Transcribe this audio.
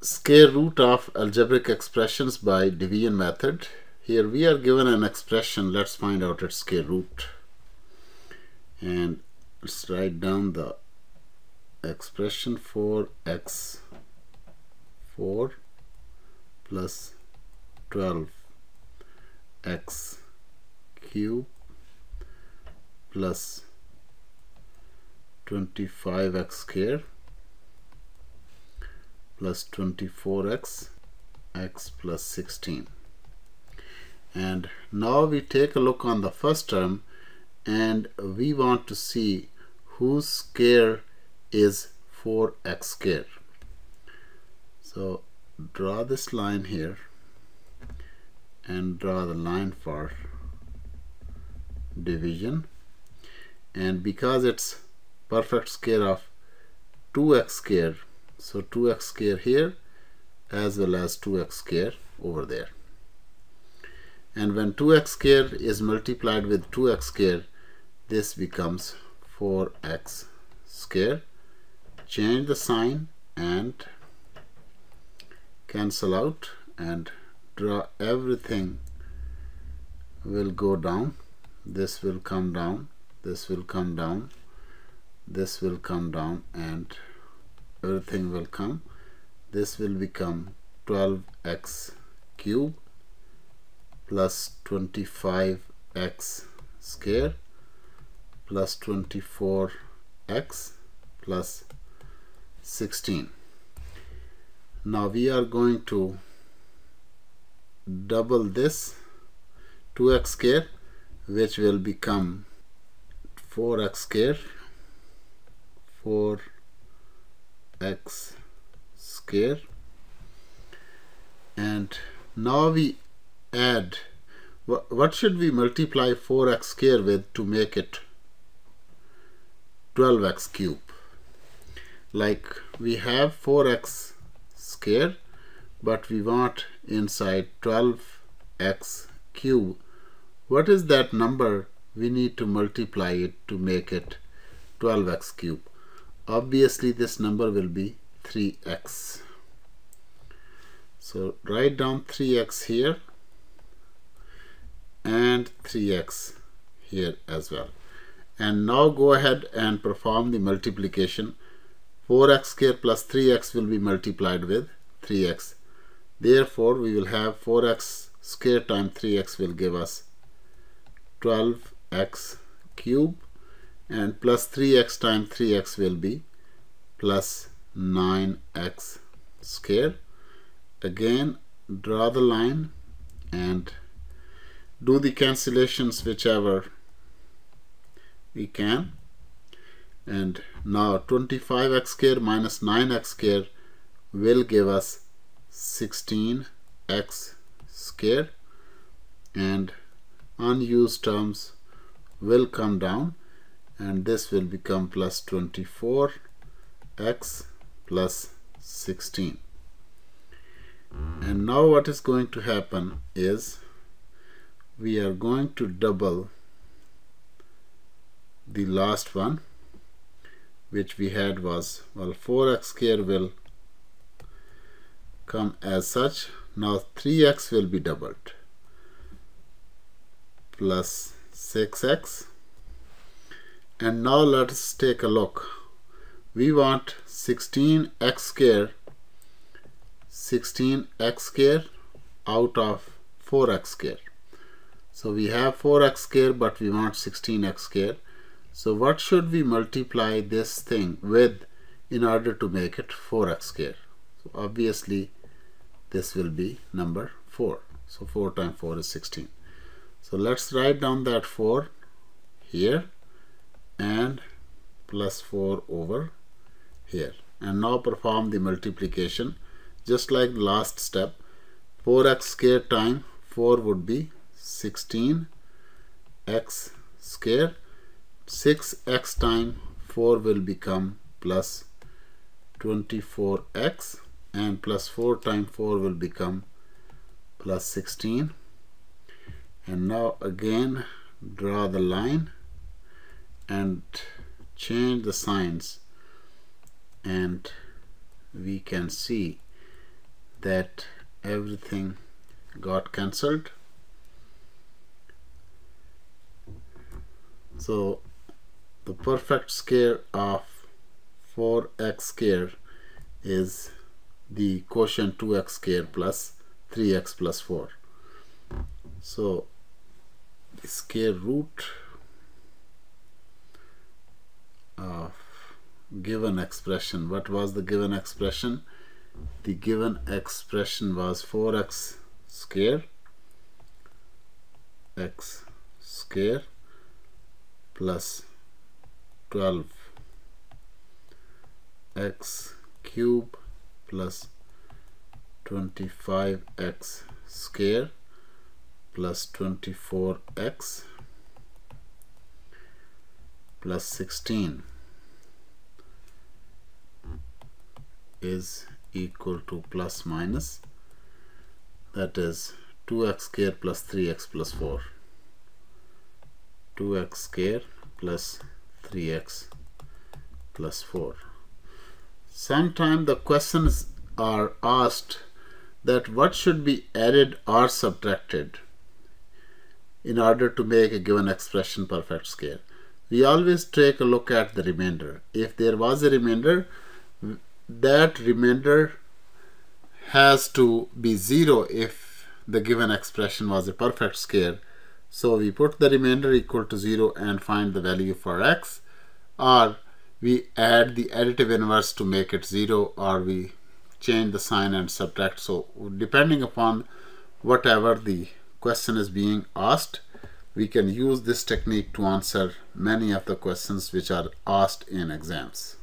square root of algebraic expressions by division method. Here we are given an expression. Let's find out its square root. And let's write down the expression for x 4 plus 12 x cube plus 25x square plus 24x x plus 16 and now we take a look on the first term and we want to see whose square is 4x square. So draw this line here and draw the line for division. And because it's perfect square of 2x square so 2x square here as well as 2x square over there. And when 2x square is multiplied with 2x square this becomes 4x square. Change the sign and cancel out and draw everything will go down. This will come down this will come down this will come down and everything will come. This will become 12x cube plus 25x square plus 24x plus 16 now we are going to double this 2x square which will become 4x square 4x square. And now we add what should we multiply 4x square with to make it 12x cube? Like we have 4x square but we want inside 12x cube. What is that number? We need to multiply it to make it 12x cube obviously this number will be 3x so write down 3x here and 3x here as well. And now go ahead and perform the multiplication. 4x square plus 3x will be multiplied with 3x therefore we will have 4x square times 3x will give us 12x cube and plus 3x times 3x will be plus 9x square. Again draw the line and do the cancellations whichever we can. And now 25x square minus 9x square will give us 16x square. And unused terms will come down and this will become plus 24 x plus 16 and now what is going to happen is we are going to double the last one which we had was well 4x square will come as such. Now 3x will be doubled plus 6x and now let's take a look. We want 16x square 16x square out of 4x square. So we have 4x square but we want 16x square. So what should we multiply this thing with in order to make it 4x square? So obviously this will be number 4 so 4 times 4 is 16 so let's write down that 4 here and plus 4 over here. And now perform the multiplication. Just like the last step 4x square times 4 would be 16 x square. 6x times 4 will become plus 24x and plus 4 times 4 will become plus 16 and now again draw the line and change the signs. And we can see that everything got cancelled. So the perfect square of 4x square is the quotient 2x square plus 3x plus 4 so the square root of given expression. What was the given expression? The given expression was 4x square x square plus 12 x cube plus 25x square plus 24x plus 16 is equal to plus minus that is 2x square plus 3x plus 4 2x square plus 3x plus 4 sometimes the questions are asked that what should be added or subtracted in order to make a given expression perfect square. We always take a look at the remainder. If there was a remainder that remainder has to be 0 if the given expression was a perfect square. So we put the remainder equal to 0 and find the value for x or we add the additive inverse to make it 0 or we change the sign and subtract. So depending upon whatever the question is being asked, we can use this technique to answer many of the questions which are asked in exams.